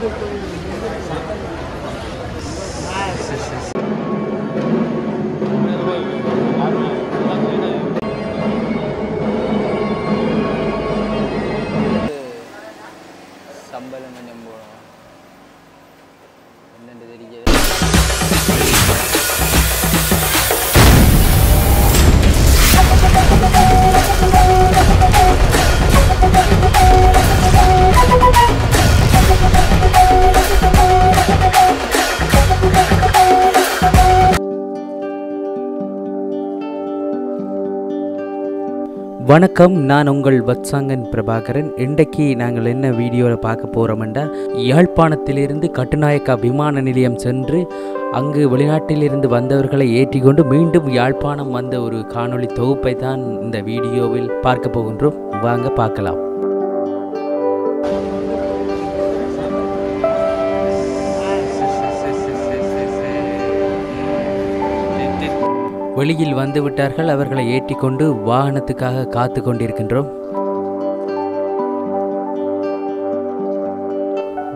Depois... வணக்கம் நான் உங்கள் வத்சாங்கன் பிரபாகரன். இன்றைக்கு நாங்கள் என்ன வீடியோவில் பார்க்க போகிறோம்டா யாழ்ப்பாணத்திலிருந்து கட்டுநாயக்கா விமான நிலையம் சென்று அங்கு வெளிநாட்டிலிருந்து வந்தவர்களை ஏற்றிக்கொண்டு மீண்டும் யாழ்ப்பாணம் வந்த ஒரு காணொளி தொகுப்பை தான் இந்த வீடியோவில் பார்க்க போகின்றோம். வாங்க பார்க்கலாம். வெளியில் வந்துவிட்டார்கள். அவர்களை ஏற்றிக்கொண்டு வாகனத்துக்காக காத்து கொண்டிருக்கின்றோம்.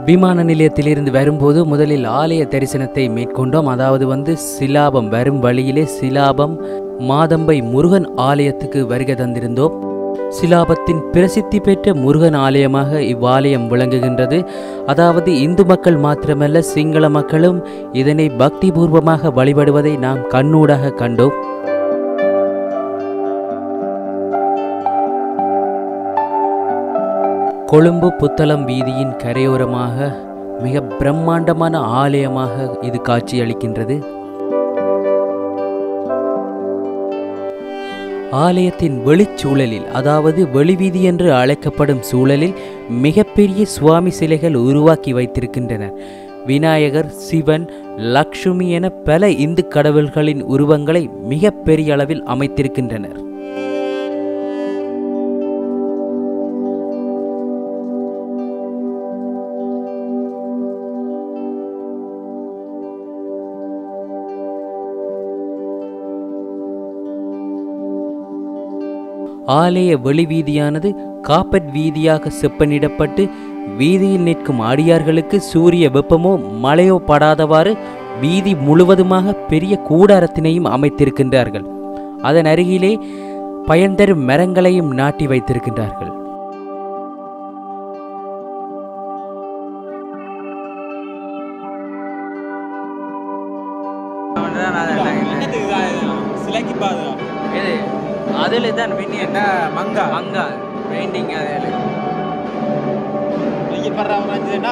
விமான நிலையத்திலிருந்து வரும்போது முதலில் ஆலய தரிசனத்தை மேற்கொண்டோம். அதாவது வந்து சிலாபம் வரும் வழியிலே சிலாபம் மாதம்பை முருகன் ஆலயத்துக்கு வருகை தந்திருந்தோம். சிலாபத்தின் பிரசித்தி பெற்ற முருகன் ஆலயமாக இவ்வாலயம் விளங்குகின்றது. அதாவது இந்து மக்கள் மாத்திரமல்ல சிங்கள மக்களும் இதனை பக்திபூர்வமாக வழிபடுவதை நாம் கண்ணூடாக கண்டோம். கொழும்பு புத்தளம் வீதியின் கரையோரமாக மிக பிரம்மாண்டமான ஆலயமாக இது காட்சியளிக்கின்றது. ஆலயத்தின் வெளிச்சூழலில் அதாவது வெளிவீதி என்று அழைக்கப்படும் சூழலில் மிகப்பெரிய சுவாமி சிலைகள் உருவாக்கி வைத்திருக்கின்றன. விநாயகர் சிவன் லக்ஷ்மி என பல இந்து கடவுள்களின் உருவங்களை மிகப்பெரிய அளவில் அமைத்திருக்கின்றனர். ஆலய வெளிவீதியானது காப்பட் வீதியாக செப்பனிடப்பட்டு வீதியில் நிற்கும் அடியார்களுக்கு சூரிய வெப்பமோ மழையோ படாதவாறு வீதி முழுவதுமாக பெரிய கூடாரத்தினையும் அமைத்திருக்கின்றார்கள். அதன் அருகிலே பயன்தரும் மரங்களையும் நாட்டி வைத்திருக்கின்றார்கள்.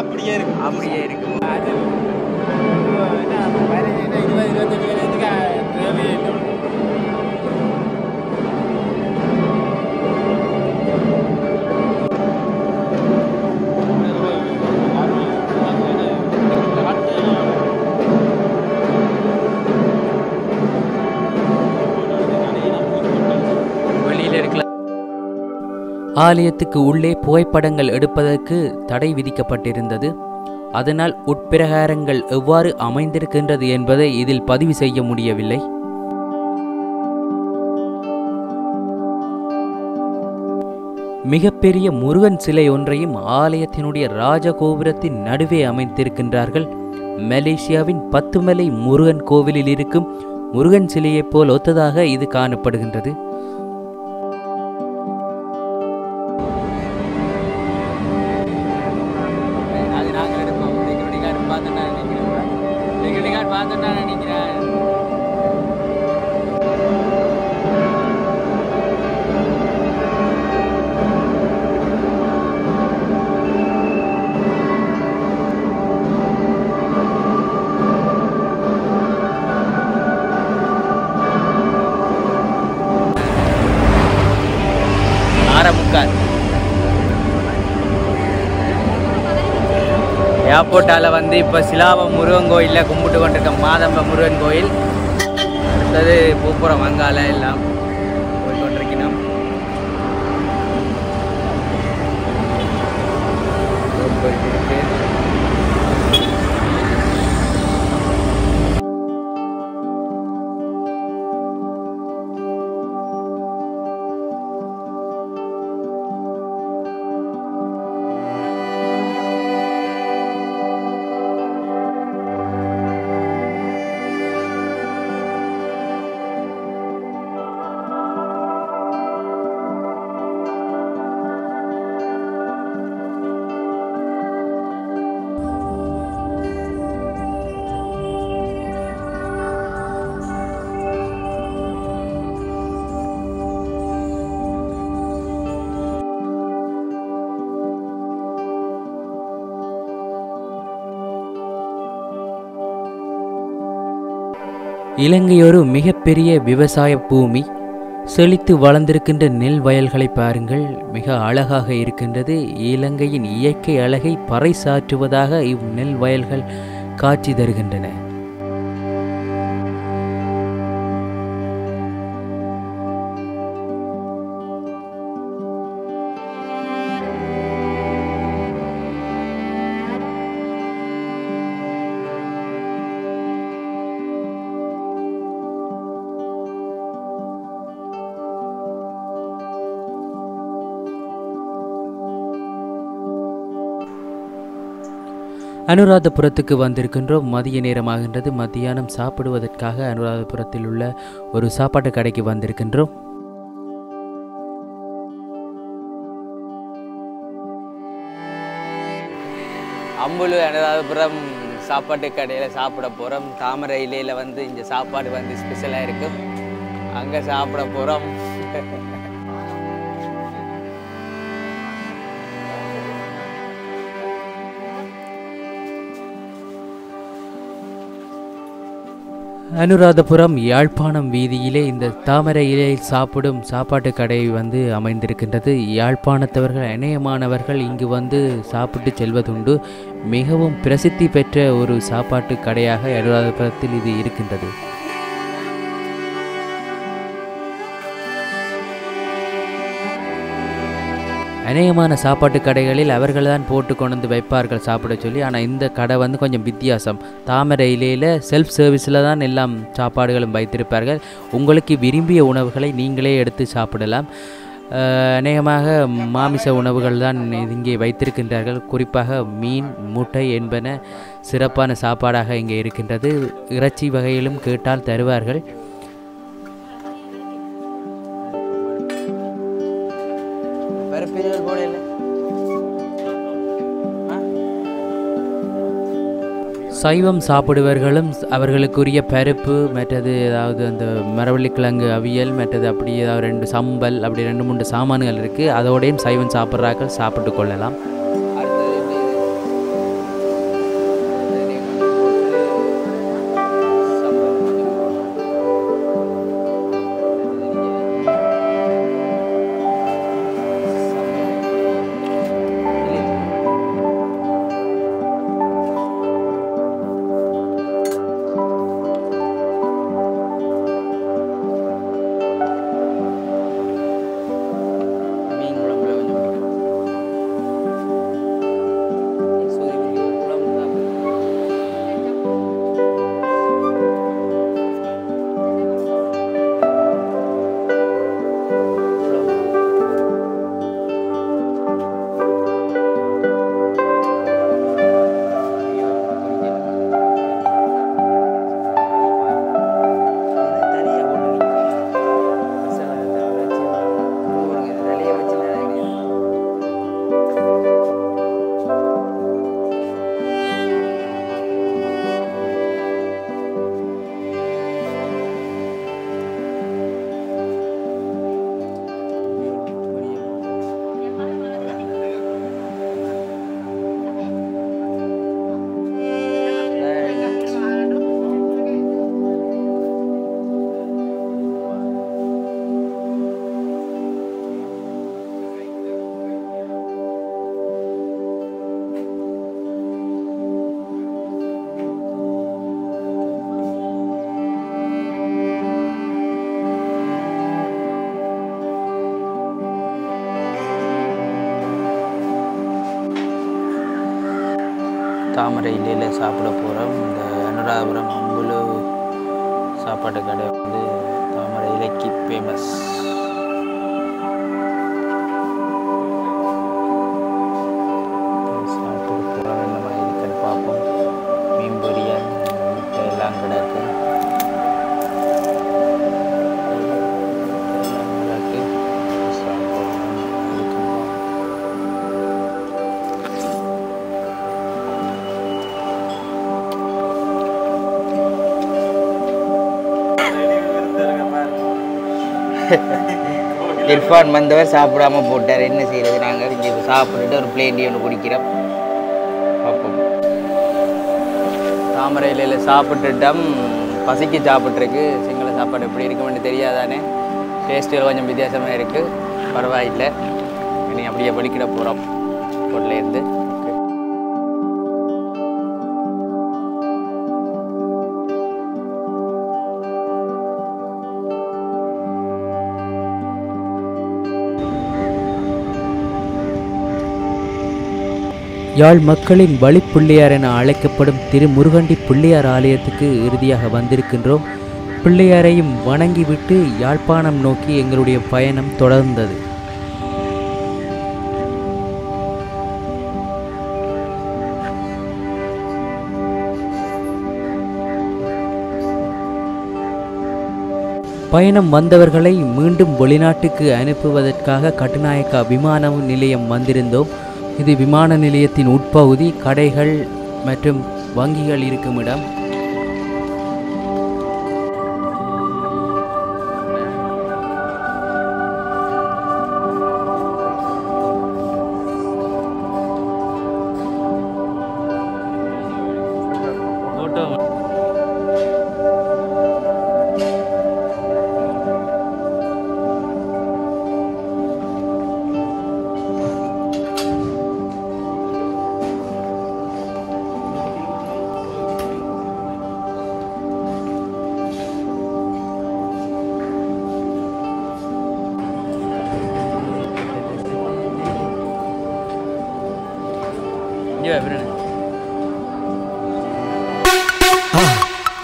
அப்படியே இருக்கும். அப்படியே இருக்கும். ஆலயத்துக்கு உள்ளே புகைப்படங்கள் எடுப்பதற்கு தடை விதிக்கப்பட்டிருந்தது. அதனால் உட்பிரகாரங்கள் எவ்வாறு அமைந்திருக்கின்றது என்பதை இதில் பதிவு செய்ய முடியவில்லை. மிகப்பெரிய முருகன் சிலை ஒன்றையும் ஆலயத்தினுடைய ராஜகோபுரத்தின் நடுவே அமைத்திருக்கின்றார்கள் மலேசியாவின் பத்துமலை முருகன் கோவிலில் இருக்கும் முருகன் சிலையைப் போல் ஒத்ததாக இது காணப்படுகின்றது. ஏர்போர்ட்டால் வந்து இப்போ சிலாப முருகன் கோயிலில் கும்பிட்டு கொண்டிருக்க மாதம்ப முருகன் கோயில். அடுத்தது பூப்புறம் வங்காள எல்லாம். இலங்கை ஒரு மிகப்பெரிய விவசாய பூமி. செழித்து வளர்ந்திருக்கின்ற நெல் வயல்களை பாருங்கள். மிக அழகாக இருக்கின்றது. இலங்கையின் இயற்கை அழகை பறைசாற்றுவதாக இவ் நெல் வயல்கள் காட்சி தருகின்றன. அனுராதபுரத்துக்கு வந்திருக்கின்றோம். மதிய நேரமாகின்றது. மத்தியானம் சாப்பிடுவதற்காக அனுராதபுரத்தில் உள்ள ஒரு சாப்பாட்டு கடைக்கு வந்திருக்கின்றோம். அம்புலு அனுராதபுரம் சாப்பாட்டு கடையில் சாப்பிட போகிறோம் தாமரை இலையில் வந்து இங்கே சாப்பாடு வந்து ஸ்பெஷலாக இருக்கும். அங்கே சாப்பிட போகிறோம் அனுராதபுரம் யாழ்ப்பாணம் வீதியிலே இந்த தாமரை இலையில் சாப்பிடும் சாப்பாட்டு கடை வந்து அமைந்திருக்கின்றது. யாழ்ப்பாணத்தவர்கள் இணையமானவர்கள் இங்கு வந்து சாப்பிட்டு செல்வதுண்டு. மிகவும் பிரசித்தி பெற்ற ஒரு சாப்பாட்டு கடையாக அனுராதபுரத்தில் இது இருக்கின்றது. அநேகமான சாப்பாட்டு கடைகளில் அவர்கள் தான் போட்டு கொண்டு வந்து வைப்பார்கள் சாப்பிட சொல்லி. ஆனால் இந்த கடை வந்து கொஞ்சம் வித்தியாசம். தாமரை இலையில் செல்ஃப் சர்வீஸில் தான் எல்லாம் சாப்பாடுகளும் வைத்திருப்பார்கள். உங்களுக்கு விரும்பிய உணவுகளை நீங்களே எடுத்து சாப்பிடலாம். அநேகமாக மாமிச உணவுகள் தான் இங்கே வைத்திருக்கின்றார்கள். குறிப்பாக மீன் முட்டை என்பன சிறப்பான சாப்பாடாக இங்கே இருக்கின்றது. இறைச்சி வகையிலும் கேட்டால் தருவார்கள். சைவம் சாப்பிடுவர்களும் அவர்களுக்குரிய பருப்பு மற்றது ஏதாவது அந்த மரவள்ளிக்கிழங்கு அவியல் மற்றது அப்படி ஏதாவது ரெண்டு சம்பல் அப்படி ரெண்டு மூணு சாமான்கள் இருக்குது அதோடையும் சைவம் சாப்பிட்றாக்கள் சாப்பிட்டு கொள்ளலாம். தாமரை இலையில் சாப்பிட போகிறோம் இந்த அனுராதபுரம் அம்புலு சாப்பாட்டு கடை வந்து தாமரை இலைக்கு ஃபேமஸ் இர்ஃபான் வந்தவர் சாப்பிடாம போட்டார். என்ன செய்யறது நாங்கள் இங்கே சாப்பிட்டுட்டு ஒரு பிளேண்டி ஒன்று குடிக்கிறோம். பார்ப்போம். தாமரை இலையில் சாப்பிட்டுட்டோம். பசிக்கு சாப்பிட்ருக்கு சிங்கள சாப்பாடு எப்படி இருக்குமென்னு தெரியாதானே? டேஸ்ட்டு கொஞ்சம் வித்தியாசமாக இருக்குது பரவாயில்லை. இனி அப்படியே வலிக்கிட போகிறோம் இருந்து. யாழ் மக்களின் வழிப்புள்ளியார் என அழைக்கப்படும் திரு முருகண்டி பிள்ளையார் ஆலயத்துக்கு இறுதியாக வந்திருக்கின்றோம். பிள்ளையாரையும் வணங்கிவிட்டு யாழ்ப்பாணம் நோக்கி எங்களுடைய பயணம் தொடர்ந்தது. பயணம் வந்தவர்களை மீண்டும் வெளிநாட்டுக்கு அனுப்புவதற்காக கட்டுநாயக்கா விமான நிலையம் வந்திருந்தோம். இது விமான நிலையத்தின் உட்பகுதி கடைகள் மற்றும் வங்கிகள் இருக்கும் இடம்.